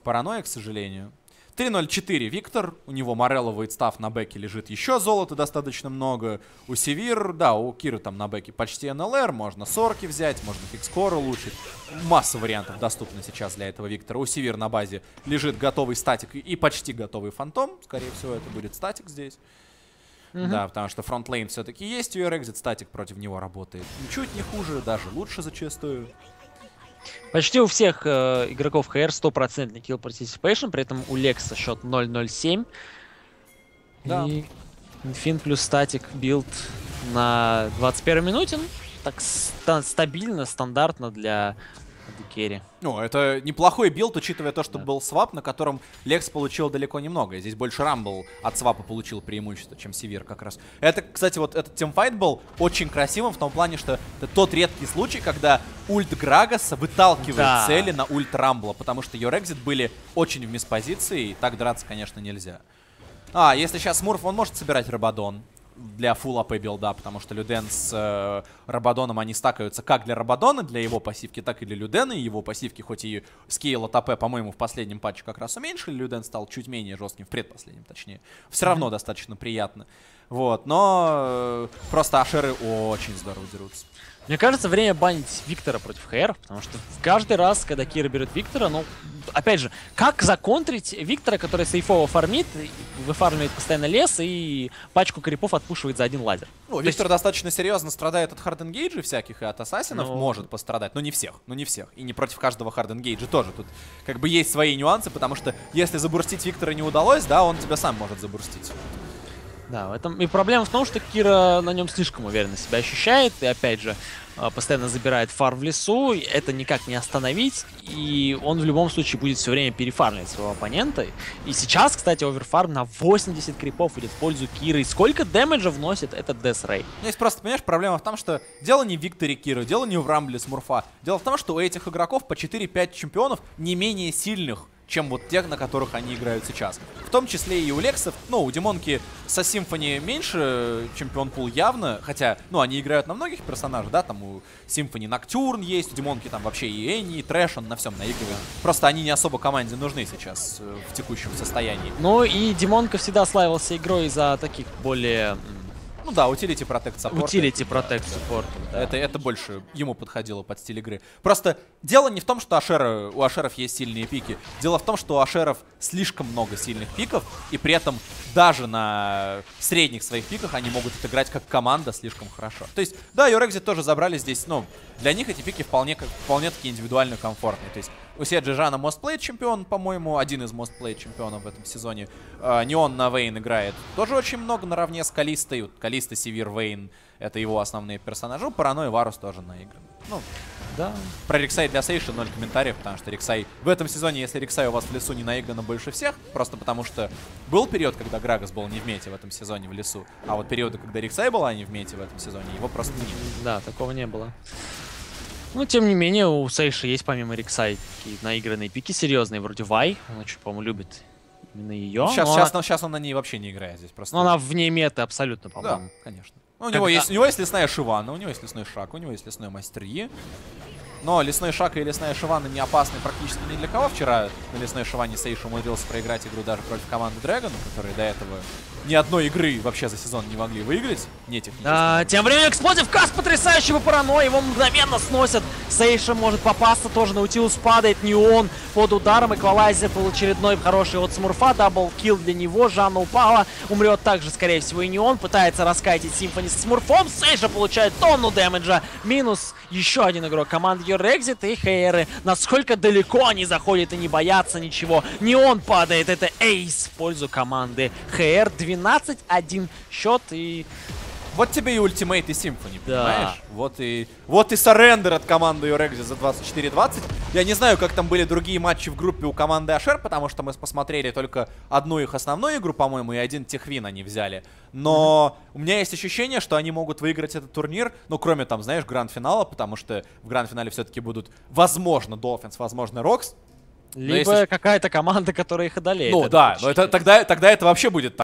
паранойе, к сожалению. 3-0-4 Виктор. У него Морелло вейдстав на бэке лежит еще золота достаточно много. У Севир, да, у Киры там на бэке почти НЛР. Можно сорки взять, можно фикскор улучшить. Масса вариантов доступна сейчас для этого Виктора. У Севир на базе лежит готовый статик и почти готовый фантом. Скорее всего, это будет статик здесь. Mm -hmm. Да, потому что frontline все-таки есть у Exit, Statikk против него работает ничуть не хуже, даже лучше зачастую. Почти у всех э, игроков ХР 100% kill participation, при этом у Лекса счет 0-0-7. Да. И Infin плюс Statikk build на 21 минуте. Ну, так ста стабильно, стандартно для carry. Ну, это неплохой build, учитывая то, что да. был swap, на котором Лекс получил далеко немного. Здесь больше Рамбл от свапа получил преимущество, чем Север как раз. Это, кстати, вот этот тимфайт был очень красивым в том плане, что это тот редкий случай, когда ульт Грагаса выталкивает да. цели на ульт Рамбла, потому что Your Exit были очень в миспозиции, и так драться, конечно, нельзя. А, если сейчас Смурф, он может собирать Рабадон для full AP build а, потому что Люден с э, Рабадоном, они стакаются как для Рабадона, для его пассивки, так и для Людена. И его пассивки, хоть и скейл от AP, по-моему, в последнем патче как раз уменьшили, Люден стал чуть менее жестким, в предпоследнем точнее. Все равно mm -hmm. достаточно приятно. Вот, но э, просто эйчары очень здорово дерутся. Мне кажется, время банить Виктора против ХР, потому что каждый раз, когда Кира берет Виктора, ну, опять же, как законтрить Виктора, который сейфово фармит, выфармливает постоянно лес и пачку крипов отпушивает за один лазер? Ну, Виктор есть... достаточно серьезно страдает от харденгейджей всяких и от ассасинов, ну... может пострадать, но не всех, ну не всех. И не против каждого харденгейджа тоже. Тут как бы есть свои нюансы, потому что если забурстить Виктора не удалось, да, он тебя сам может забурстить. Да, в этом и проблема в том, что Кира на нем слишком уверенно себя ощущает, и опять же, а, постоянно забирает фар в лесу, это никак не остановить, и он в любом случае будет все время перефармливать своего оппонента. И сейчас, кстати, оверфарм на 80 крипов идет в пользу Киры. И сколько дэмэджа вносит этот Death Ray? Есть просто, понимаешь, проблема в том, что дело не в Викторе Киры, дело не в Рамбле Смурфа. Дело в том, что у этих игроков по 4-5 чемпионов не менее сильных чем вот тех, на которых они играют сейчас. В том числе и у Лексов, ну, у Димонки со Симфони меньше чемпион пул явно, хотя, ну, они играют на многих персонажах, да, там у Симфони Ноктюрн есть, у Димонки там вообще и Энни, и Трэш, он на всем наигрывает. Просто они не особо команде нужны сейчас э, в текущем состоянии. Ну и Димонка всегда славился игрой за таких более ну да, Support. Utility Protect Support, да. да. Это, это больше ему подходило под стиль игры. Просто дело не в том, что Ашера, у Ашеров есть сильные пики. Дело в том, что у Ашеров слишком много сильных пиков, и при этом даже на средних своих пиках они могут отыграть как команда слишком хорошо. То есть, да, Your Exit тоже забрали здесь, ну, для них эти пики вполне, вполне такие индивидуально комфортные. То есть у Седжи Жана most played чемпион, по-моему, один из most played чемпионов в этом сезоне. Э, не он на Вейн играет. Тоже очень много наравне с Калистой. Калиста, Севир, Вейн — это его основные персонажи. Параной и Варус тоже наигран. Ну, да. Про Рексай для Сейши ноль комментариев, потому что Рексай... В этом сезоне, если Рексай у вас в лесу не наиграно больше всех, просто потому что был период, когда Грагас был не в мете в этом сезоне в лесу, а вот периоды, когда Рексай была не в мете в этом сезоне, его просто нет. Да, такого не было. Ну, тем не менее, у Сейши есть помимо Рексай такие наигранные пики серьезные, вроде Вай. Он очень, по-моему, любит именно ее. Сейчас, сейчас, она... сейчас он на ней вообще не играет здесь. Просто... Но она вне меты абсолютно, по-моему. Да, конечно. Ну, у, него есть, у него есть лесная Шивана, у него есть лесной Шаг, у него есть лесной Мастер Yi. Но лесной шаг и лесная шивана не опасны практически ни для кого. Вчера на лесной шиване Сейш умудрился проиграть игру даже против команды Dragon, которые до этого ни одной игры вообще за сезон не могли выиграть. Не технически. А, тем временем Эксплозив Каст потрясающего паранойя. Его мгновенно сносят. Сейша может попасться тоже. Наутилус падает. Не он под ударом. Эквалайзер был очередной хороший от Смурфа. Даблкил для него. Жанна упала. Умрет также, скорее всего, и не он. Пытается раскайтить Симфони с Смурфом. Сейша получает тонну дэмэджа. Минус еще один игрок команды Йорекзит и Хейры. Насколько далеко они заходят и не боятся ничего. Не он падает. Это Эйс в пользу команды Хейр. 12-1 счет и... Вот тебе и ультимейт и Симфони, да. понимаешь? Вот и, вот и сарендер от команды Юрекзи за 24-20. Я не знаю, как там были другие матчи в группе у команды Ашер, потому что мы посмотрели только одну их основную игру, по-моему, и один техвин они взяли. Но mm -hmm. у меня есть ощущение, что они могут выиграть этот турнир, ну, кроме там, знаешь, гранд-финала, потому что в гранд-финале все-таки будут, возможно, Dolphins, возможно, Рокс. Либо если... какая-то команда, которая их одолеет. Ну да, но это, тогда, тогда это вообще будет